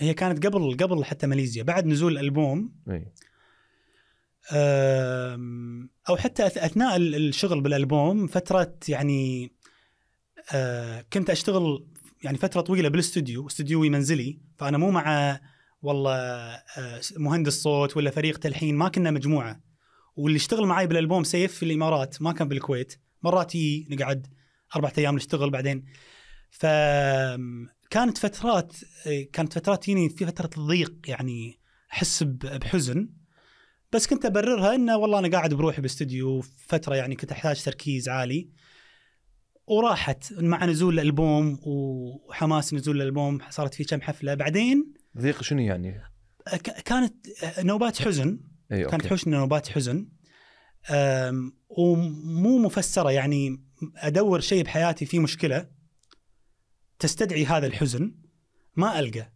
هي كانت قبل قبل حتى ماليزيا بعد نزول الألبوم. أم، أو حتى أثناء ال- الشغل بالألبوم فترة يعني آه، كنت أشتغل يعني فترة طويلة بالاستوديو استوديوي منزلي. فأنا مو مع والله آه، مهندس صوت ولا فريق تلحين ما كنا مجموعة. واللي اشتغل معي بالألبوم سيف في الإمارات ما كان بالكويت. مرات يجي نقعد أربع أيام نشتغل بعدين. فكانت فترات كانت فترات تجيني في فترة ضيق يعني أحس بحزن. بس كنت أبررها إنه والله أنا قاعد بروحي بالاستوديو فترة يعني كنت أحتاج تركيز عالي. وراحت مع نزول الألبوم وحماس نزول الألبوم صارت في كم حفلة. بعدين ضيق شنو يعني؟ ك- كانت نوبات حزن. إي كانت حوشنا نوبات حزن. ومو مفسرة يعني أدور شيء بحياتي فيه مشكلة. تستدعي هذا الحزن ما ألقى.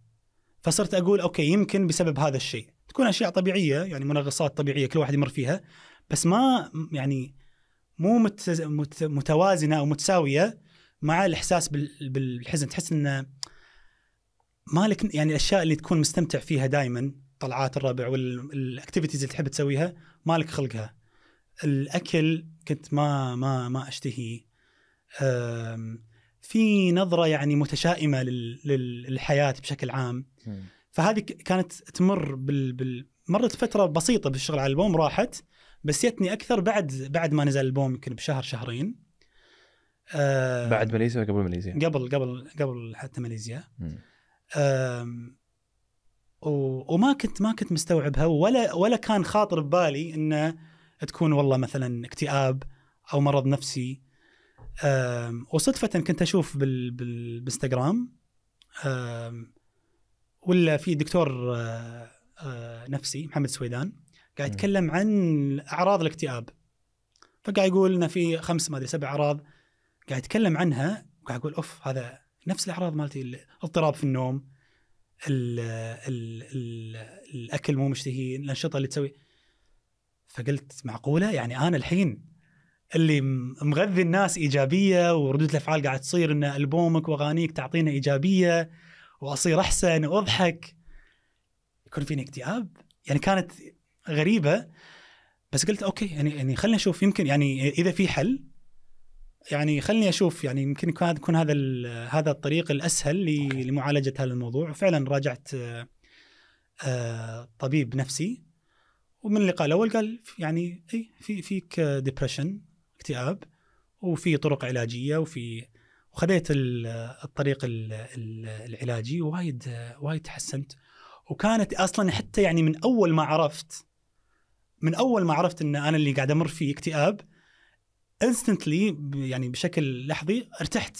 فصرت أقول okay يمكن بسبب هذا الشيء. تكون أشياء طبيعية يعني منغصات طبيعية كل واحد يمر فيها بس ما يعني مو مت مت متوازنة أو متساوية مع الإحساس بال- بالحزن. تحس انه مالك يعني الأشياء اللي تكون مستمتع فيها دائما طلعات الربع وال activities اللي تحب تسويها مالك خلقها. الأكل كنت ما ما ما أشتهي. في نظرة يعني متشائمة لل- لل- للحياة بشكل عام. فهذه كانت تمر بال, بال... مرت فتره بسيطة بالشغل على الالبوم راحت بس جتني أكثر بعد بعد ما نزل الالبوم يمكن بشهر شهرين. أه بعد ماليزيا ولا قبل ماليزيا؟ قبل قبل قبل حتى ماليزيا. و- وما كنت ما كنت مستوعبها ولا ولا كان خاطر ببالي إنه تكون والله مثلا اكتئاب أو مرض نفسي. أم، وصدفة كنت أشوف بال بال بالإنستغرام ولا في دكتور آه، آه، نفسي محمد سويدان قاعد. يتكلم عن أعراض الاكتئاب. فقاعد يقول إنه في خمس ما أدري سبع أعراض قاعد يتكلم عنها وقاعد أقول أوف هذا نفس الأعراض مالتي الاضطراب في النوم ال ال ال الأكل مو مشتهي الأنشطة اللي تسوي. فقلت معقولة؟ يعني أنا الحين اللي مغذي الناس إيجابية وردود الأفعال قاعد تصير إن ألبومك وأغانيك تعطينا إيجابية وأصير أحسن وأضحك. يكون فيني اكتئاب؟ يعني كانت غريبة بس قلت أوكي يعني يعني خلينا نشوف يمكن يعني إذا في حل يعني خلني أشوف يعني يمكن يكون هذا يكون هذا ال- هذا الطريق الأسهل لمعالجة هذا الموضوع. وفعلا راجعت آه، آه، طبيب نفسي ومن اللقاء الأول قال يعني اي في فيك depression اكتئاب وفي طرق علاجية وفي وخذيت ال- الطريق ال- ال- العلاجي وايد وايد تحسنت. وكانت أصلا حتى يعني من أول ما عرفت من أول ما عرفت إن أنا اللي قاعد أمر فيه اكتئاب انستنتلي يعني بشكل لحظي ارتحت.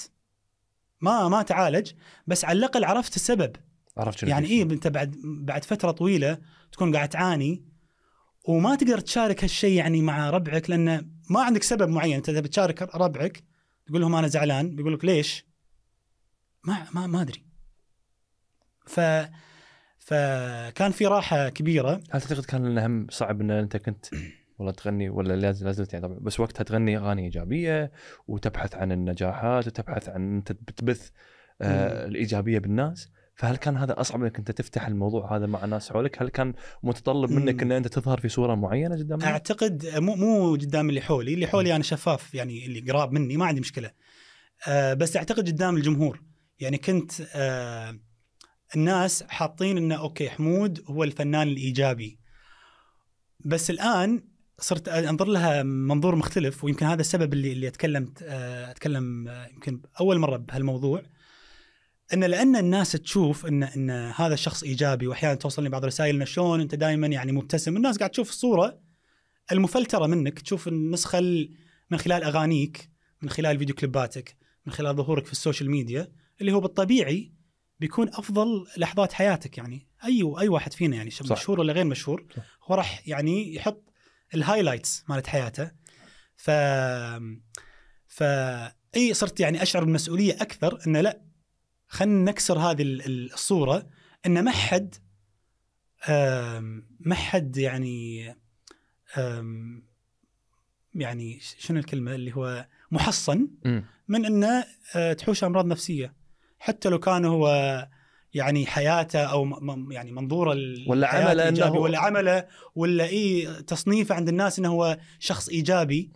ما ما تعالج بس على الأقل عرفت السبب. عرفت شنو يعني؟ إيه أنت بعد بعد فترة طويلة تكون قاعد تعاني وما تقدر تشارك هالشيء يعني مع ربعك لأنه ما عندك سبب معين انت إذا بتشارك ربعك تقول لهم أنا زعلان بيقول لك ليش؟ ما ما ما أدري. ف فكان في راحة كبيرة هل تعتقد كان هم صعب إن أنت كنت والله تغني ولا لازم لازلت يعني طبعا بس وقتها تغني أغاني إيجابية وتبحث عن النجاحات وتبحث عن أنت بتبث آه الإيجابية بالناس فهل كان هذا أصعب إنك أنت تفتح الموضوع هذا مع ناس حولك؟ هل كان متطلب منك. إن أنت تظهر في صورة معينة قدام؟ أعتقد مو مو قدام اللي حولي، اللي حولي أنا شفاف يعني اللي قراب مني ما عندي مشكلة. آه بس أعتقد قدام الجمهور يعني كنت آه الناس حاطين إنه أوكي حمود هو الفنان الإيجابي. بس الآن صرت أنظر لها منظور مختلف ويمكن هذا السبب اللي اللي أتكلمت آه أتكلم آه يمكن أول مرة بهالموضوع إن لأن الناس تشوف إن إن هذا الشخص إيجابي واحيانا توصلني بعض الرسائل انه شلون أنت دائما يعني مبتسم الناس قاعد تشوف الصورة المفلترة منك تشوف النسخة ال- من خلال أغانيك من خلال فيديو كليباتك من خلال ظهورك في ال social media اللي هو بالطبيعي بيكون أفضل لحظات حياتك يعني أي أي واحد فينا يعني صح. مشهور ولا غير مشهور صح. هو راح يعني يحط ال highlights مالت حياته ف ف إي صرت يعني أشعر بالمسؤولية أكثر انه لا خلينا نكسر هذه ال- ال- الصورة إن ما حد ما حد يعني يعني شنو الكلمة اللي هو محصن. من إنه آه، تحوش أمراض نفسية حتى لو كان هو يعني حياته أو يعني منظوره ولا عمله إيجابي إنه- ولا عمله ولا اي تصنيفه عند الناس إنه هو شخص إيجابي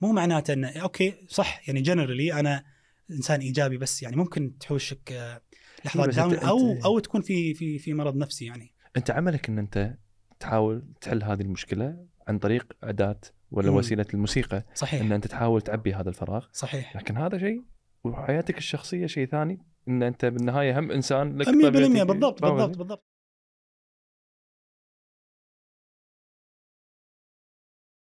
مو معناته إنه أوكي صح يعني جنرالي أنا إنسان إيجابي بس يعني ممكن تحوشك آه، لحظات داون أو أنت- أو تكون في في في مرض نفسي يعني أنت عملك إن أنت تحاول تحل هذه المشكلة عن طريق أداة ولا مم. وسيلة الموسيقى صحيح إن أنت تحاول تعبي هذا الفراغ صحيح لكن هذا شيء وحياتك الشخصية شيء ثاني إن أنت بالنهاية هم إنسان لك 100% طبيعتك. بالضبط بالضبط؟ بالضبط